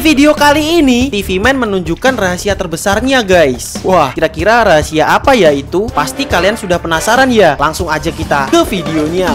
video kali ini, TV Man menunjukkan rahasia terbesarnya guys. Wah, kira-kira rahasia apa ya itu? Pasti kalian sudah penasaran ya. Langsung aja kita ke videonya.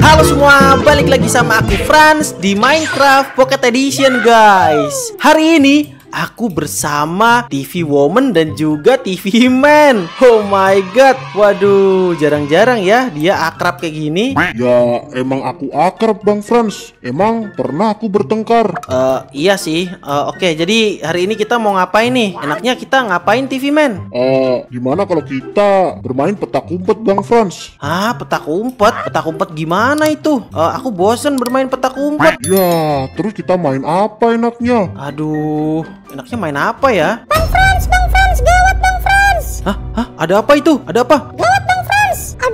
Halo semua, balik lagi sama aku Franz di Minecraft Pocket Edition guys. Hari ini aku bersama TV Woman dan juga TV Man. Oh my god, waduh, jarang-jarang ya dia akrab kayak gini. Ya emang aku akrab Bang Frans Emang pernah aku bertengkar Eh, iya sih. Eh, Oke, jadi hari ini kita mau ngapain nih? Enaknya kita ngapain TV Man? Eh, Gimana kalau kita bermain petak umpet Bang Frans Ah, petak umpet. Petak umpet gimana itu? Eh, aku bosen bermain petak umpet. Ya terus kita main apa enaknya Aduh, enaknya main apa ya? Bang Frans, Bang Frans, gawat Bang Frans. Hah? Hah? Ada apa itu? Ada apa? Gawat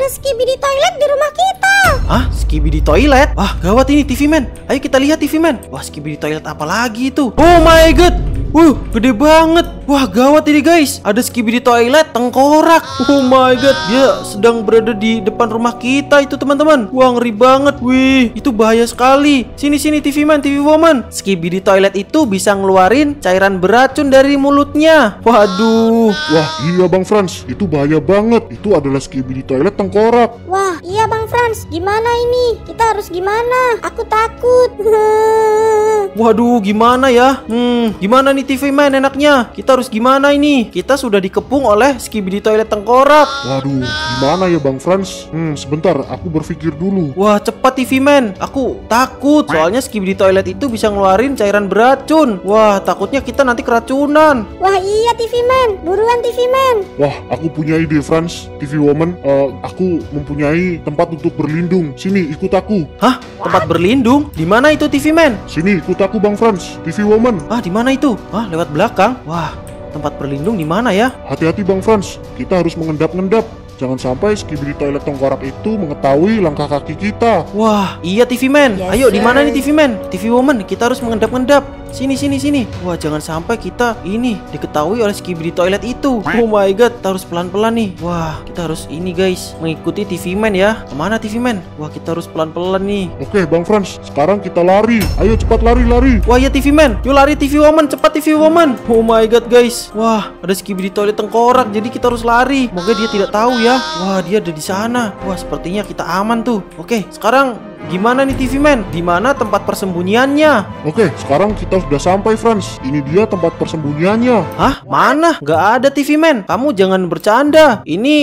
ada skibi di toilet di rumah kita. Hah? Skibi di toilet? Wah, gawat ini TV Man. Ayo kita lihat TV Man. Wah, Skibi di toilet apa lagi itu? Oh my god. Wuh, gede banget. Wah, gawat ini guys. Ada Skibi di toilet tengkorak. Oh my god, dia sedang berada di depan rumah kita itu teman-teman. Wah, ngeri banget. Wih, itu bahaya sekali. Sini sini TV Man, TV Woman. Skibi di toilet itu bisa ngeluarin cairan beracun dari mulutnya. Waduh. Wah iya Bang Frans itu bahaya banget Itu adalah skibi di toilet tengkorak Wah, iya Bang Frans, gimana ini? Kita harus gimana? Aku takut. Waduh, gimana ya? Hmm, gimana nih TV Man enaknya? Kita harus gimana ini? Kita sudah dikepung oleh Skibidi Toilet Tengkorak. Waduh gimana ya Bang Frans Hmm sebentar aku berpikir dulu Wah, cepat TV Man. Aku takut. Soalnya Skibidi Toilet itu bisa ngeluarin cairan beracun. Wah, takutnya kita nanti keracunan. Wah, iya TV Man. Buruan TV Man. Wah aku punya ide Frans TV Woman Eh, Aku mempunyai tempat untuk berlindung Sini ikut aku Hah? Tempat berlindung? Di mana itu TV Man? Sini ikut aku Bang Frans TV Woman Ah, di mana itu? Ah, lewat belakang. Wah, tempat berlindung di mana ya? Hati-hati Bang Frans, kita harus mengendap-ngendap. Jangan sampai skibidi toilet tengkorak itu mengetahui langkah kaki kita. Wah, iya TV Man. Yes, Ayo, di mana nih TV Man? TV Woman, kita harus mengendap-endap. Sini, sini, sini. Wah, jangan sampai kita ini diketahui oleh Skibidi Toilet itu. Oh my god, kita harus pelan-pelan nih. Wah, kita harus ini guys, mengikuti TV Man ya. Ke mana TV Man? Wah, kita harus pelan-pelan nih. Oke Bang Frans, sekarang kita lari. Ayo cepat lari, lari. Wah ya TV Man, yuk lari TV Woman, cepat TV Woman. Oh my god guys, wah ada Skibidi Toilet tengkorak, jadi kita harus lari. Semoga dia tidak tahu ya. Wah dia ada di sana. Wah sepertinya kita aman tuh. Oke, sekarang gimana nih TV Man? Di mana tempat persembunyiannya? Oke, sekarang kita sudah sampai Frans. Ini dia tempat persembunyiannya. Hah? Mana? Gak ada TV Man. Kamu jangan bercanda. Ini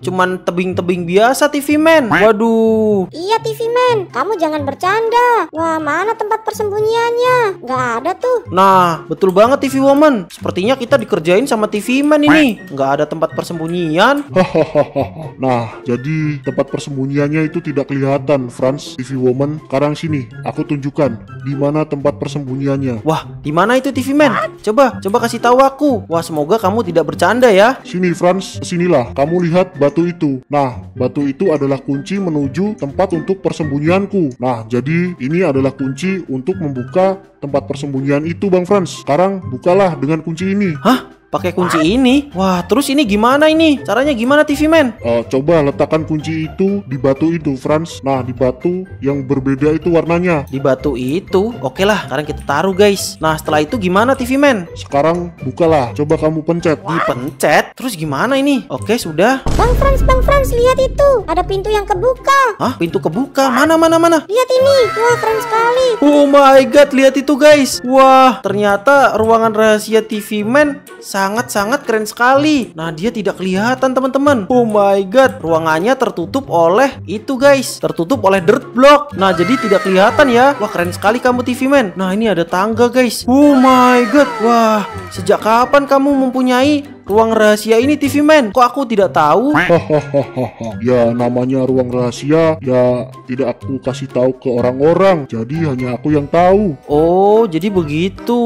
cuman tebing-tebing biasa TV Man. Waduh. Iya TV Man, kamu jangan bercanda. Wah, mana tempat persembunyiannya? Gak ada tuh. Nah, betul banget TV Woman. Sepertinya kita dikerjain sama TV Man ini. Nggak ada tempat persembunyian. Hahaha. Nah, jadi tempat persembunyiannya itu tidak kelihatan, Frans, TV Woman. Sekarang sini, aku tunjukkan di mana tempat persembunyiannya. Wah, di mana itu TV Man? Coba, coba kasih tahu aku. Wah, semoga kamu tidak bercanda ya. Sini, Frans, sinilah. Kamu lihat batu itu. Nah, batu itu adalah kunci menuju tempat untuk persembunyianku. Nah, jadi ini adalah kunci untuk membuka tempat persembunyian itu, Bang Frans. Sekarang bukalah dengan kunci ini. Hah? Pakai kunci ini? Wah, terus ini gimana ini? Caranya gimana TV Man? Eh, coba letakkan kunci itu di batu itu, Frans. Nah, di batu yang berbeda itu warnanya. Di batu itu? Oke lah, sekarang kita taruh guys. Nah, setelah itu gimana TV Man? Sekarang bukalah. Coba kamu pencet. Dipencet? Terus gimana ini? Oke, sudah. Bang Frans, Bang Frans, lihat itu. Ada pintu yang kebuka. Hah? Pintu kebuka. Mana, mana, mana? Lihat ini. Wah, keren sekali. Oh my god, lihat itu guys. Wah, ternyata ruangan rahasia TV Man sangat-sangat keren sekali. Nah, dia tidak kelihatan teman-teman. Oh my god, ruangannya tertutup oleh itu guys. Tertutup oleh dirt block. Nah, jadi tidak kelihatan ya. Wah, keren sekali kamu TV Man. Nah, ini ada tangga guys. Oh my god. Wah, sejak kapan kamu mempunyai ruang rahasia ini TV Man? Kok aku tidak tahu? Hahaha. ya namanya ruang rahasia ya tidak aku kasih tahu ke orang-orang. Jadi hanya aku yang tahu. Oh, jadi begitu.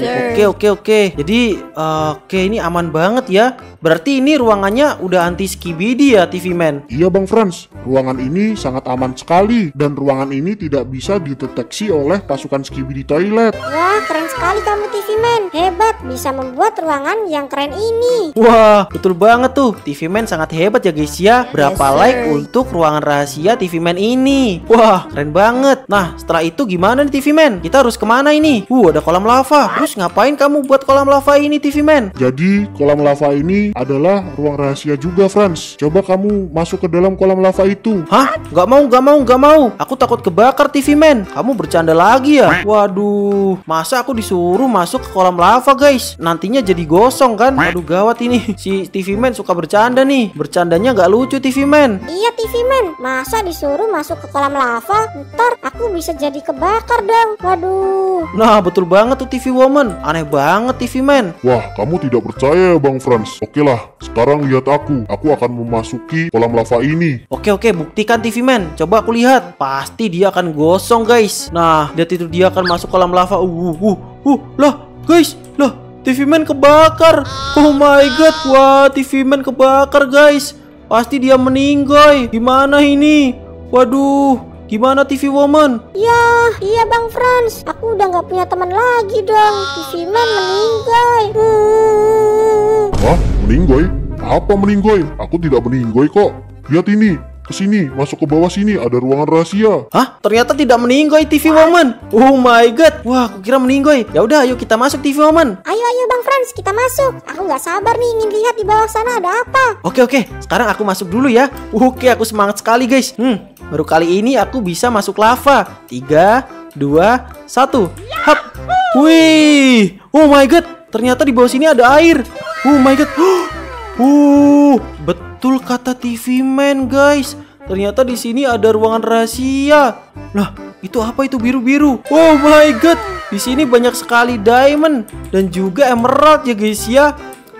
Oke, oke, oke. Jadi, eh, oke ini aman banget ya. Berarti ini ruangannya udah anti skibidi ya TV Man. Iya Bang Franz, ruangan ini sangat aman sekali dan ruangan ini tidak bisa dideteksi oleh pasukan skibidi toilet. Wah, keren sekali kamu TV Man. Hebat, bisa membuat ruangan yang keren ini. Wah, betul banget tuh. TV Man sangat hebat ya guys ya. Berapa Yes, like untuk ruangan rahasia TV Man ini? Wah, keren banget. Nah, setelah itu gimana nih TV Man? Kita harus ke mana ini? Uh, ada kolam lava. Terus ngapain kamu buat kolam lava ini TV Man? Jadi kolam lava ini adalah ruang rahasia juga Franz. Coba kamu masuk ke dalam kolam lava itu. Hah? Gak mau, gak mau, gak mau. Aku takut kebakar TV Man. Kamu bercanda lagi ya? Waduh, masa aku disuruh masuk ke kolam lava guys? Nantinya jadi gosong kan? Waduh gawat ini. Si TV Man suka bercanda nih. Bercandanya gak lucu TV Man. Iya TV Man, masa disuruh masuk ke kolam lava? Ntar aku bisa jadi kebakar dong. Waduh. Nah, betul banget tuh TV Woman. Aneh banget TV Man. Wah, kamu tidak percaya ya Bang Franz? Oke lah, sekarang lihat aku. Aku akan memasuki kolam lava ini. Oke oke, buktikan TV Man. Coba aku lihat. Pasti dia akan gosong guys. Nah, lihat itu dia akan masuk kolam lava. Uh, uh, uh, lah, guys, lah, TV Man kebakar. Oh my god, wah, TV Man kebakar guys. Pasti dia meninggoy. Gimana ini? Waduh, gimana TV Woman? Ya, iya Bang Franz. Aku udah nggak punya teman lagi dong. TV Man meninggal. Hmm. Hah? Meninggoy? Apa meninggoy? Aku tidak meninggoy kok. Lihat ini. Ke sini, masuk ke bawah sini, ada ruangan rahasia. Hah? Ternyata tidak meninggoy TV Woman. Oh my god. Wah, aku kira meninggoy. Ya udah, ayo kita masuk TV Woman. Ayo ayo Bang Franz, kita masuk. Aku nggak sabar nih ingin lihat di bawah sana ada apa. Oke oke, sekarang aku masuk dulu ya. Oke, aku semangat sekali guys. Hmm, baru kali ini aku bisa masuk lava. Tiga, dua, satu. Hap. Wih, oh my god, ternyata di bawah sini ada air. Oh my god. Uh, betul kata TV Man guys. Ternyata di sini ada ruangan rahasia. Lah, itu apa itu biru-biru? Oh my god, di sini banyak sekali diamond dan juga emerald ya guys ya.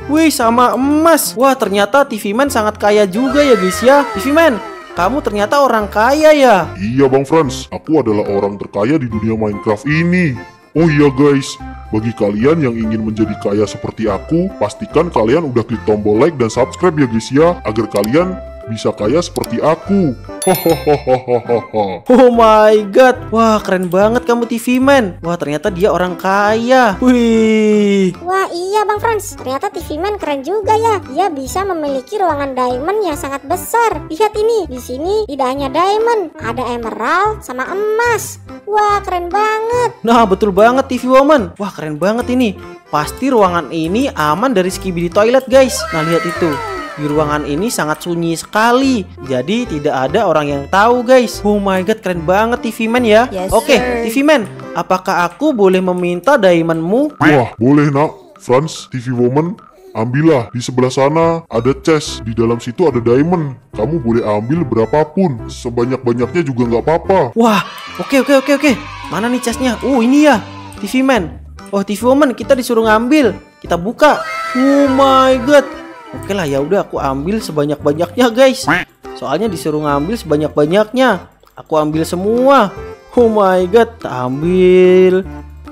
Wih, sama emas. Wah, ternyata TV Man sangat kaya juga ya guys ya. TV Man, kamu ternyata orang kaya ya. Iya Bang Franz, aku adalah orang terkaya di dunia Minecraft ini. Oh iya guys, bagi kalian yang ingin menjadi kaya seperti aku, pastikan kalian udah klik tombol like dan subscribe ya guys ya, agar kalian bisa kaya seperti aku. Hahaha. Oh my god. Wah, keren banget kamu TV Man. Wah, ternyata dia orang kaya. Wih. Wah iya Bang Franz, ternyata TV Man keren juga ya. Dia bisa memiliki ruangan diamond yang sangat besar. Lihat ini, di sini tidak hanya diamond, ada emerald sama emas. Wah keren banget. Nah, betul banget TV Woman. Wah, keren banget ini. Pasti ruangan ini aman dari skibidi toilet, guys. Nah, lihat itu. Di ruangan ini sangat sunyi sekali. Jadi tidak ada orang yang tahu, guys. Oh my god, keren banget TV Man ya. Yes, Oke, sir. TV Man, apakah aku boleh meminta diamondmu? Wah, boleh nak. Franz, TV Woman, ambillah. Di sebelah sana ada chest. Di dalam situ ada diamond. Kamu boleh ambil berapapun. Sebanyak-banyaknya juga nggak apa-apa. Wah, oke oke oke oke. Mana nih chestnya? Oh ini ya, TV Man. Oh TV Woman, kita disuruh ngambil. Kita buka. Oh my god. Oke lah ya udah aku ambil sebanyak banyaknya guys. Soalnya disuruh ngambil sebanyak banyaknya. Aku ambil semua. Oh my god, ambil.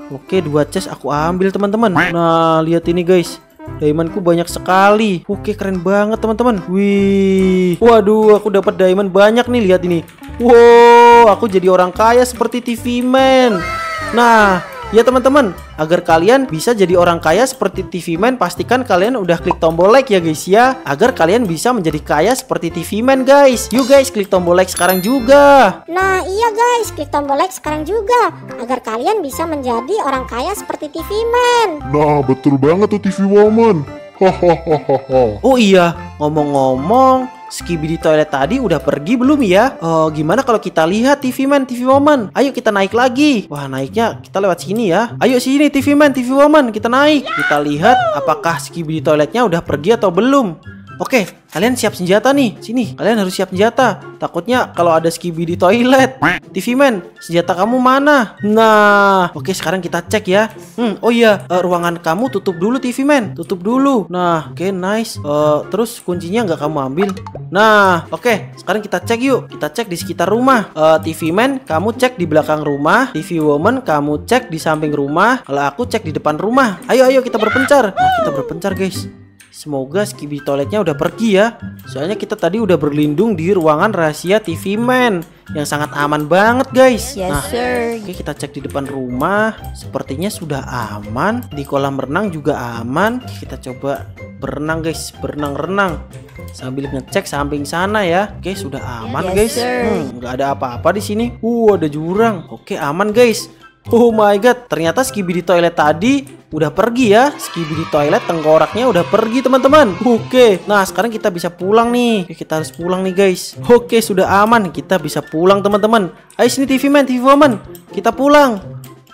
Oke dua chest aku ambil teman-teman. Nah lihat ini guys. Diamondku banyak sekali. Oke keren banget teman-teman. Wih. Waduh aku dapat diamond banyak nih lihat ini. Wow aku jadi orang kaya seperti TV Man. Nah ya teman-teman agar kalian bisa jadi orang kaya seperti TV Man pastikan kalian udah klik tombol like ya guys ya agar kalian bisa menjadi kaya seperti TV Man guys. Yuk guys klik tombol like sekarang juga. Nah iya guys, klik tombol like sekarang juga agar kalian bisa menjadi orang kaya seperti TV Man. Nah, betul banget tuh TV Woman. Hahaha. Oh iya, ngomong-ngomong, Skibidi toilet tadi udah pergi belum ya? Oh, gimana kalau kita lihat TV Man, TV Woman? Ayo kita naik lagi. Wah, naiknya kita lewat sini ya. Ayo sini TV Man, TV Woman, kita naik. Kita lihat apakah Skibidi toiletnya udah pergi atau belum. Oke, kalian siap senjata nih. Sini, kalian harus siap senjata. Takutnya kalau ada Skibidi toilet. TV Man, senjata kamu mana? Nah, oke sekarang kita cek ya. Hmm, oh iya, eh, ruangan kamu tutup dulu TV Man. Tutup dulu. Nah, oke nice. Eh, terus kuncinya nggak kamu ambil? Nah, oke. Sekarang kita cek yuk. Kita cek di sekitar rumah. Eh, TV Man, kamu cek di belakang rumah. TV Woman, kamu cek di samping rumah. Kalau aku cek di depan rumah. Ayo, ayo kita berpencar. Nah, kita berpencar guys. Semoga Skibidi toiletnya udah pergi ya. Soalnya kita tadi udah berlindung di ruangan rahasia TV Man yang sangat aman banget guys. Yes, Nah, sir. Oke kita cek di depan rumah. Sepertinya sudah aman. Di kolam renang juga aman. Kita coba berenang guys. Berenang-renang. Sambil ngecek samping sana ya. Oke sudah aman Yes, guys. sir. Hmm, nggak ada apa-apa di sini. Uh ada jurang. Oke aman guys Oh my god Ternyata Skibidi toilet tadi udah pergi ya. Skibidi toilet tengkoraknya udah pergi teman-teman. Oke Nah sekarang kita bisa pulang nih. Kita harus pulang nih guys. Oke sudah aman. Kita bisa pulang teman-teman. Ayo sini TV man TV woman. Kita pulang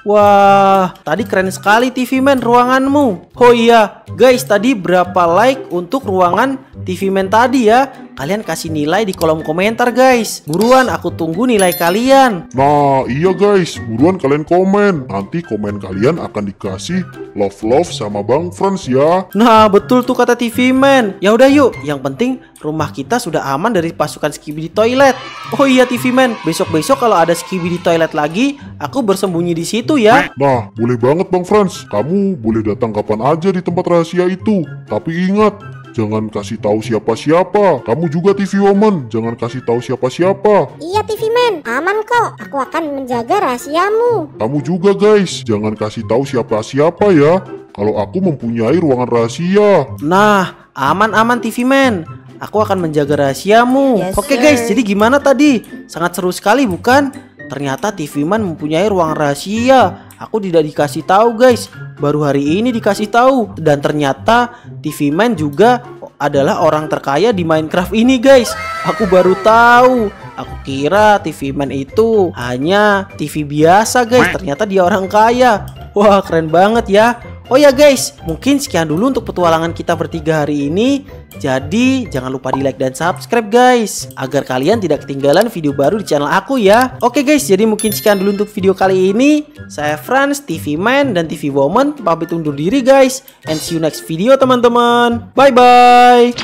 Wah, tadi keren sekali TV Man ruanganmu. Oh iya, guys, tadi berapa like untuk ruangan TV Man tadi ya? Kalian kasih nilai di kolom komentar, guys. Buruan, aku tunggu nilai kalian. Nah, iya guys, buruan kalian komen. Nanti komen kalian akan dikasih love-love sama Bang Franz ya. Nah, betul tuh kata TV Man. Ya udah yuk, yang penting rumah kita sudah aman dari pasukan Skibidi Toilet. Oh iya TV Man, besok-besok kalau ada Skibidi Toilet lagi, aku bersembunyi di situ ya. Nah, boleh banget Bang Franz. Kamu boleh datang kapan aja di tempat rahasia itu. Tapi ingat, jangan kasih tahu siapa-siapa. Kamu juga TV Woman, jangan kasih tahu siapa-siapa. Iya TV Man, aman kok. Aku akan menjaga rahasiamu. Kamu juga guys, jangan kasih tahu siapa-siapa ya. Kalau aku mempunyai ruangan rahasia. Nah, aman-aman TV Man. Aku akan menjaga rahasiamu. Yes, Oke sir. guys, jadi gimana tadi? Sangat seru sekali bukan? Ternyata TV Man mempunyai ruang rahasia. Aku tidak dikasih tahu guys. Baru hari ini dikasih tahu dan ternyata TV Man juga adalah orang terkaya di Minecraft ini guys. Aku baru tahu. Aku kira TV Man itu hanya TV biasa guys. Ternyata dia orang kaya. Wah, keren banget ya. Oh ya guys, mungkin sekian dulu untuk petualangan kita bertiga hari ini. Jadi jangan lupa di like dan subscribe guys Agar kalian tidak ketinggalan video baru di channel aku ya. Oke guys, jadi mungkin sekian dulu untuk video kali ini. Saya Franz, TV Man, dan TV Woman Pamit undur diri guys And see you next video teman-teman. Bye bye